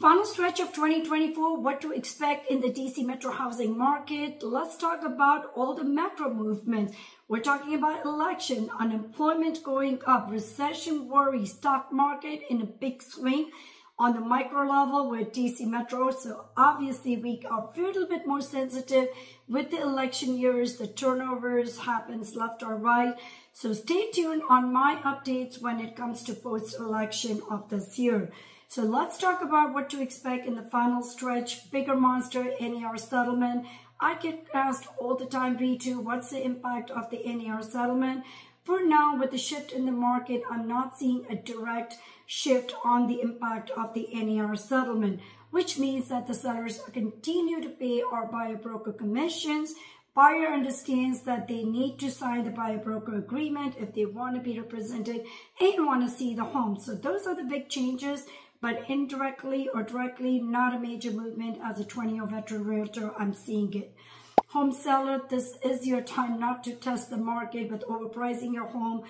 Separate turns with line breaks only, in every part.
Final stretch of 2024, what to expect in the DC metro housing market. Let's talk about all the macro movements. We're talking about election, unemployment going up, recession worry, stock market in a big swing on the micro level with DC Metro. So obviously we are a little bit more sensitive with the election years, the turnovers happens left or right. So stay tuned on my updates when it comes to post-election of this year. So let's talk about what to expect in the final stretch. Bigger monster NAR settlement. I get asked all the time, Ritu, what's the impact of the NAR settlement? For now, with the shift in the market, I'm not seeing a direct shift on the impact of the NAR settlement, which means that the sellers continue to pay our buyer broker commissions. Buyer understands that they need to sign the buyer broker agreement if they want to be represented and want to see the home. So those are the big changes but indirectly or directly, not a major movement as a 20-year veteran realtor, I'm seeing it. Home seller, this is your time not to test the market with overpricing your home.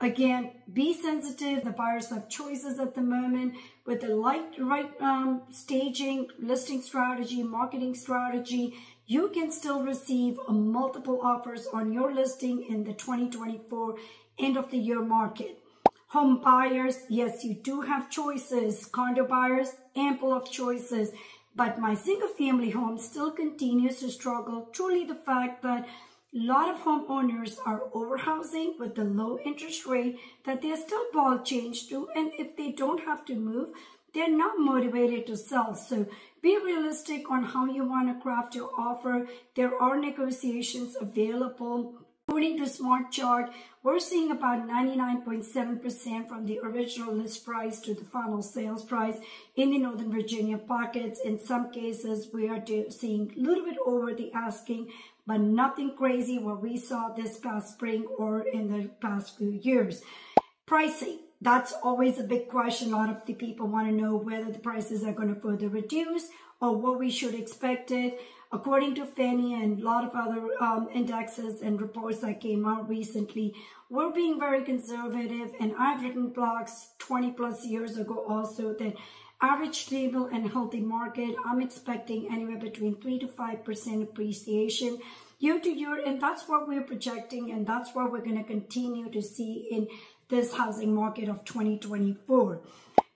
Again, be sensitive. The buyers have choices at the moment with the light, right um, staging, listing strategy, marketing strategy. You can still receive multiple offers on your listing in the 2024 end of the year market. Home buyers, yes, you do have choices. Condo buyers, ample of choices. But my single family home still continues to struggle. Truly the fact that a lot of homeowners are overhousing with the low interest rate that they're still ball change to. And if they don't have to move, they're not motivated to sell. So be realistic on how you want to craft your offer. There are negotiations available According to Smart Chart, we're seeing about 99.7% from the original list price to the final sales price in the Northern Virginia pockets. In some cases, we are seeing a little bit over the asking, but nothing crazy what we saw this past spring or in the past few years. Pricing. That's always a big question. A lot of the people want to know whether the prices are going to further reduce or what we should expect it. According to Fannie and a lot of other um, indexes and reports that came out recently, we're being very conservative. And I've written blogs 20 plus years ago also that average stable and healthy market, I'm expecting anywhere between 3 to 5% appreciation year to year. And that's what we're projecting. And that's what we're going to continue to see in this housing market of 2024.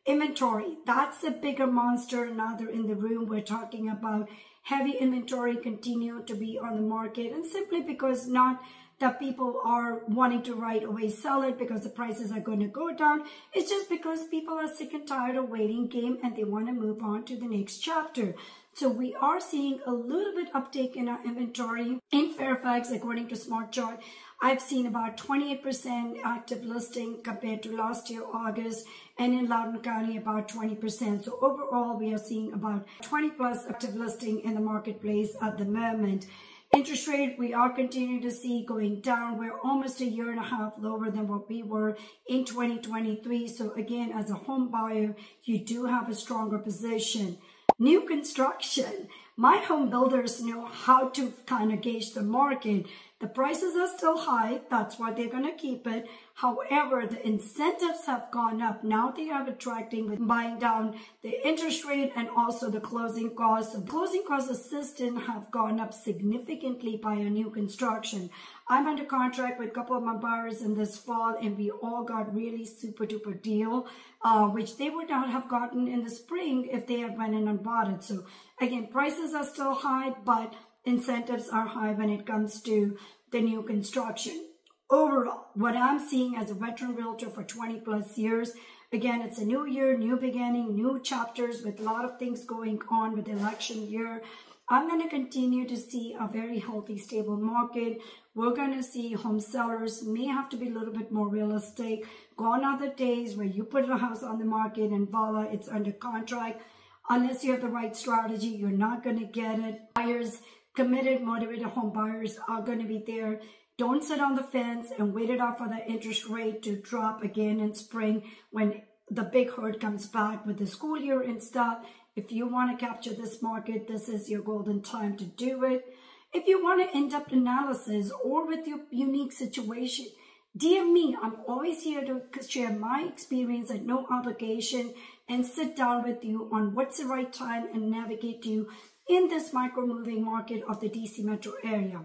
Inventory, that's a bigger monster now they're in the room. We're talking about heavy inventory continue to be on the market and simply because not that people are wanting to right away sell it because the prices are going to go down. It's just because people are sick and tired of waiting game and they want to move on to the next chapter. So we are seeing a little bit uptake in our inventory in Fairfax according to Smart Chart. I've seen about 28% active listing compared to last year, August, and in Loudoun County, about 20%. So overall, we are seeing about 20 plus active listing in the marketplace at the moment. Interest rate, we are continuing to see going down. We're almost a year and a half lower than what we were in 2023. So again, as a home buyer, you do have a stronger position. New construction. My home builders know how to kind of gauge the market. The prices are still high. That's why they're going to keep it. However, the incentives have gone up. Now they are attracting with buying down the interest rate and also the closing costs. The closing cost assistance have gone up significantly by a new construction. I'm under contract with a couple of my buyers in this fall and we all got really super duper deal, uh, which they would not have gotten in the spring if they had went in and bought it. So again, prices are still high, but incentives are high when it comes to the new construction. Overall, what I'm seeing as a veteran realtor for 20 plus years, again, it's a new year, new beginning, new chapters with a lot of things going on with election year. I'm going to continue to see a very healthy, stable market. We're going to see home sellers may have to be a little bit more realistic. Gone are the days where you put a house on the market and voila, it's under contract. Unless you have the right strategy, you're not going to get it. Buyers committed, motivated home buyers are going to be there. Don't sit on the fence and wait it out for the interest rate to drop again in spring when the big herd comes back with the school year and stuff. If you want to capture this market, this is your golden time to do it. If you want an in-depth analysis or with your unique situation, DM me. I'm always here to share my experience at no obligation and sit down with you on what's the right time and navigate you in this micro moving market of the DC metro area.